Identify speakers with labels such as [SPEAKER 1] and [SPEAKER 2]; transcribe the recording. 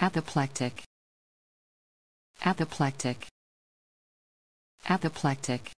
[SPEAKER 1] Apoplectic. Apoplectic. Apoplectic.